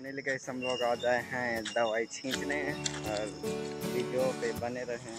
Finally कैसे हम लोग आ जाए हैं दवाई छींचने और वीडियो पे बने रहें।